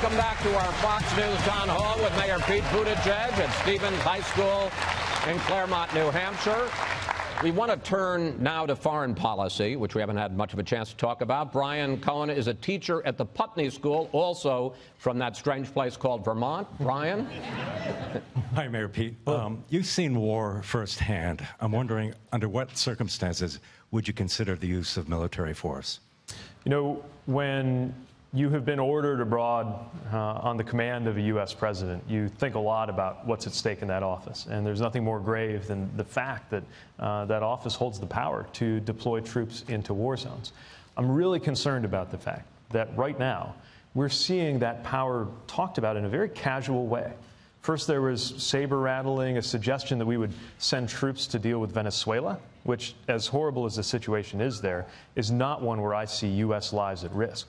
Welcome back to our Fox News Town Hall with Mayor Pete Buttigieg at Stevens High School in Claremont, New Hampshire. We want to turn now to foreign policy, which we haven't had much of a chance to talk about. Brian Cohen is a teacher at the Putney School, also from that strange place called Vermont. Brian? Hi, Mayor Pete. Um, you've seen war firsthand. I'm wondering, under what circumstances would you consider the use of military force? You know, when you have been ordered abroad uh, on the command of a U.S. president. You think a lot about what's at stake in that office. And there's nothing more grave than the fact that uh, that office holds the power to deploy troops into war zones. I'm really concerned about the fact that right now we're seeing that power talked about in a very casual way. First, there was saber rattling, a suggestion that we would send troops to deal with Venezuela, which, as horrible as the situation is there, is not one where I see U.S. lives at risk.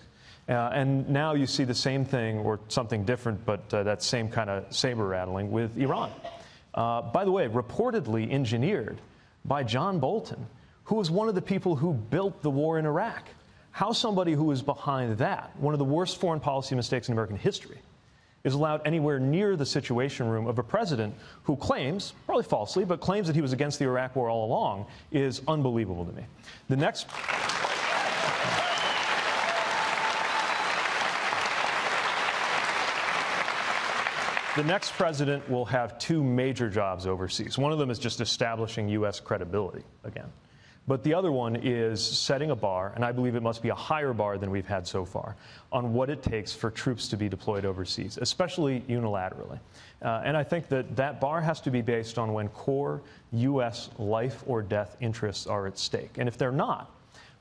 Uh, and now you see the same thing or something different, but uh, that same kind of saber rattling with Iran. Uh, by the way, reportedly engineered by John Bolton, who was one of the people who built the war in Iraq. How somebody who is behind that, one of the worst foreign policy mistakes in American history, is allowed anywhere near the situation room of a president who claims, probably falsely, but claims that he was against the Iraq war all along is unbelievable to me. The next. The next president will have two major jobs overseas. One of them is just establishing U.S. credibility again. But the other one is setting a bar, and I believe it must be a higher bar than we've had so far, on what it takes for troops to be deployed overseas, especially unilaterally. Uh, and I think that that bar has to be based on when core U.S. life or death interests are at stake. And if they're not,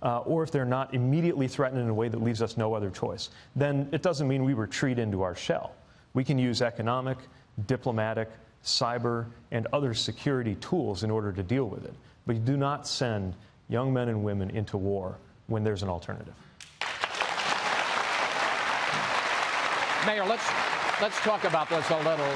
uh, or if they're not immediately threatened in a way that leaves us no other choice, then it doesn't mean we retreat into our shell. We can use economic, diplomatic, cyber, and other security tools in order to deal with it. But you do not send young men and women into war when there's an alternative. Mayor, let's let's talk about this a little.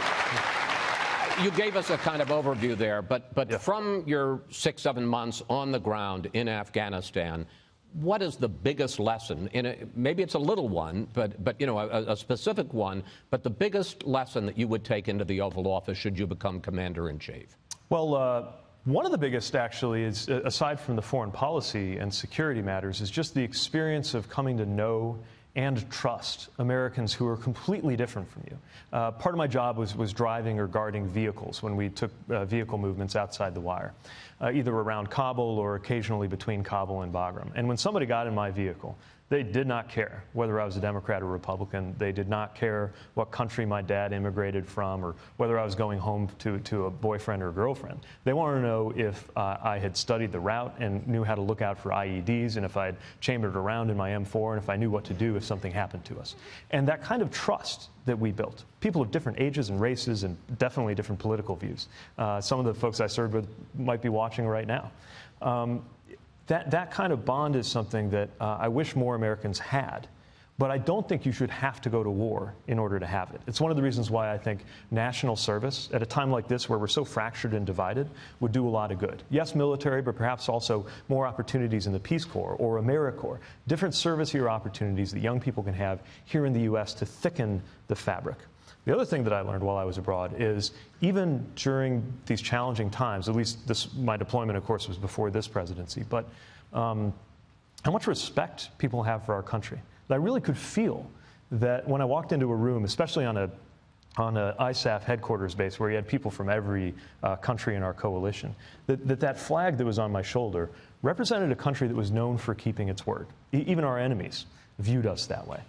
You gave us a kind of overview there, but but yeah. from your six seven months on the ground in Afghanistan, what is the biggest lesson? A, maybe it's a little one, but, but you know, a, a, specific one, but the biggest lesson that you would take into the Oval Office should you become Commander in Chief? Well, uh, one of the biggest, actually, is aside from the foreign policy and security matters, is just the experience of coming to know and trust Americans who are completely different from you. Uh, part of my job was, was driving or guarding vehicles when we took uh, vehicle movements outside the wire, uh, either around Kabul or occasionally between Kabul and Bagram. And when somebody got in my vehicle, they did not care whether I was a Democrat or Republican. They did not care what country my dad immigrated from or whether I was going home to, to a boyfriend or a girlfriend. They wanted to know if uh, I had studied the route and knew how to look out for IEDs and if I had chambered around in my M4 and if I knew what to do if something happened to us. And that kind of trust that we built. People of different ages and races and definitely different political views. Uh, some of the folks I served with might be watching right now. Um, that, that kind of bond is something that uh, I wish more Americans had. But I don't think you should have to go to war in order to have it. It's one of the reasons why I think national service, at a time like this where we're so fractured and divided, would do a lot of good. Yes, military, but perhaps also more opportunities in the Peace Corps or AmeriCorps, different service year opportunities that young people can have here in the U.S. to thicken the fabric. The other thing that I learned while I was abroad is even during these challenging times, at least this, my deployment, of course, was before this presidency, but um, how much respect people have for our country. I really could feel that when I walked into a room, especially on a on an ISAF headquarters base where you had people from every uh, country in our coalition, that, that that flag that was on my shoulder represented a country that was known for keeping its word. E- even our enemies viewed us that way.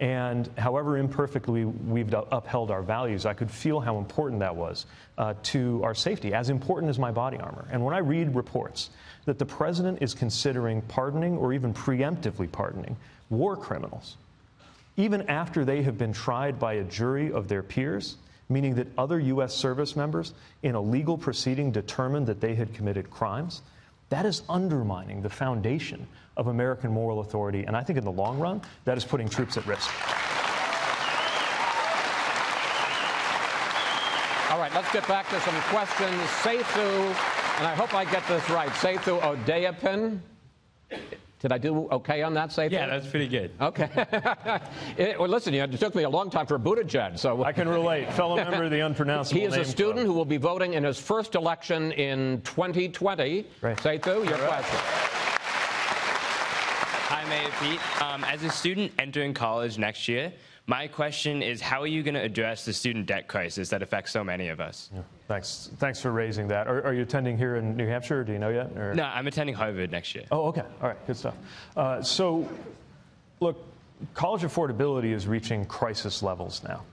And however imperfectly we've upheld our values, I could feel how important that was uh, to our safety, as important as my body armor. And when I read reports that the president is considering pardoning or even preemptively pardoning war criminals, even after they have been tried by a jury of their peers, meaning that other U.S. service members in a legal proceeding determined that they had committed crimes, that is undermining the foundation of American moral authority. And I think in the long run, that is putting troops at risk. All right, let's get back to some questions. Sethu, and I hope I get this right, Sethu Odeapin Did I do okay on that, Say Yeah, that's pretty good. Okay. It- well, listen, it took me a long time for Buttigieg, so I can relate. Fellow member of the unpronounceable he is a student club. who will be voting in his first election in 2020. Right. Seitu, your right. question. Hi, Mayor Pete. Um, as a student entering college next year, my question is how are you going to address the student debt crisis that affects so many of us? Thanks. Thanks for raising that. Are, are you attending here in New Hampshire? Or do you know yet? Or? No, I'm attending Harvard next year. Oh, okay. All right. Good stuff. Uh, so, look, college affordability is reaching crisis levels now.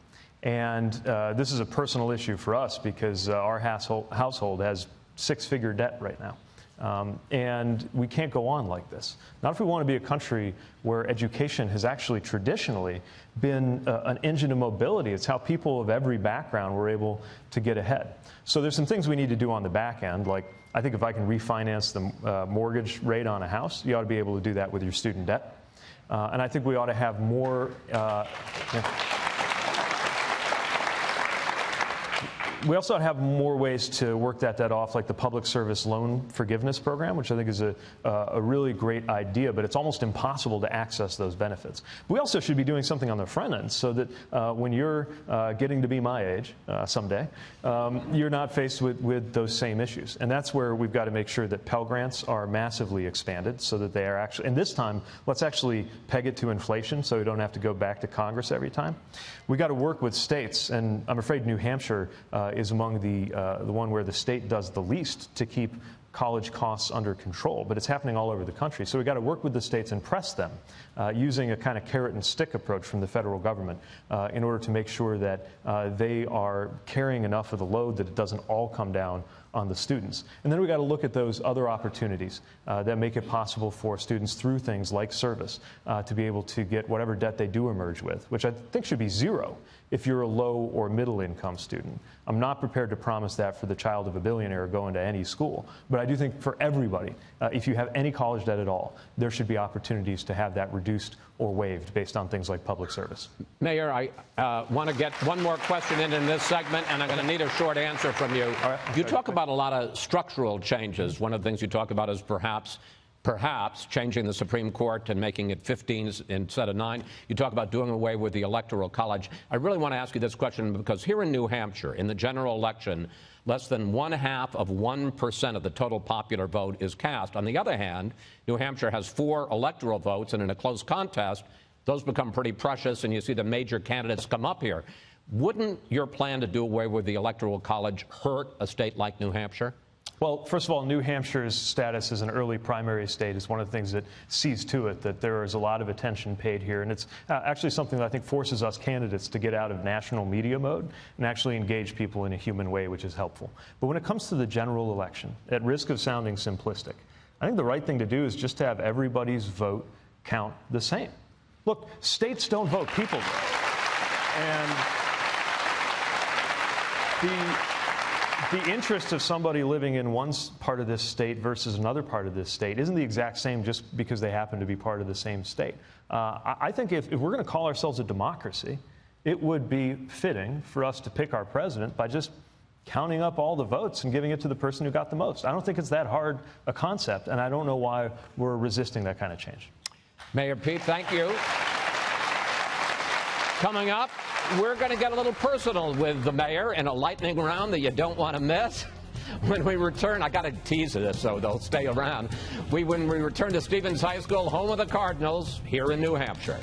And uh, this is a personal issue for us because uh, our household, household has six figure debt right now. Um, and we can't go on like this. Not if we want to be a country where education has actually traditionally been uh, an engine of mobility. It's how people of every background were able to get ahead. So there's some things we need to do on the back end, like I think if I can refinance the uh, mortgage rate on a house, you ought to be able to do that with your student debt. Uh, and I think we ought to have more. Uh, yeah. We also have more ways to work that debt off, like the public service loan forgiveness program, which I think is a, uh, a really great idea, but it's almost impossible to access those benefits. We also should be doing something on the front end so that uh, when you're uh, getting to be my age uh, someday, um, you're not faced with, with those same issues. And that's where we've got to make sure that Pell Grants are massively expanded so that they are actually, and this time, let's actually peg it to inflation so we don't have to go back to Congress every time. We've got to work with states, and I'm afraid New Hampshire uh, is among the, uh, the one where the state does the least to keep college costs under control, but it's happening all over the country. So we've got to work with the states and press them uh, using a kind of carrot and stick approach from the federal government uh, in order to make sure that uh, they are carrying enough of the load that it doesn't all come down on the students. And then we've got to look at those other opportunities uh, that make it possible for students through things like service uh, to be able to get whatever debt they do emerge with, which I think should be zero if you're a low or middle income student. I'm not prepared to promise that for the child of a billionaire going to any school, but I do think for everybody, uh, if you have any college debt at all, there should be opportunities to have that reduced or waived based on things like public service. Mayor, I uh, want to get one more question in in this segment, and I'm going to need a short answer from you. right. You talk about a lot of structural changes. One of the things you talk about is perhaps perhaps changing the Supreme Court and making it 15 instead of 9. You talk about doing away with the Electoral College. I really want to ask you this question because here in New Hampshire, in the general election, less than one half of 1% of the total popular vote is cast. On the other hand, New Hampshire has four electoral votes, and in a close contest, those become pretty precious, and you see the major candidates come up here. Wouldn't your plan to do away with the Electoral College hurt a state like New Hampshire? Well, first of all, New Hampshire's status as an early primary state is one of the things that sees to it that there is a lot of attention paid here. And it's uh, actually something that I think forces us candidates to get out of national media mode and actually engage people in a human way, which is helpful. But when it comes to the general election, at risk of sounding simplistic, I think the right thing to do is just to have everybody's vote count the same. Look, states don't vote, people vote. And the the interest of somebody living in one part of this state versus another part of this state isn't the exact same just because they happen to be part of the same state. Uh, I, think if, if we're going to call ourselves a democracy, it would be fitting for us to pick our president by just counting up all the votes and giving it to the person who got the most. I don't think it's that hard a concept, and I don't know why we're resisting that kind of change. Mayor Pete, thank you. Coming up, we're going to get a little personal with the mayor in a lightning round that you don't want to miss. When we return, I got to tease this so they'll stay around. We when we return to Stevens High School, home of the Cardinals, here in New Hampshire.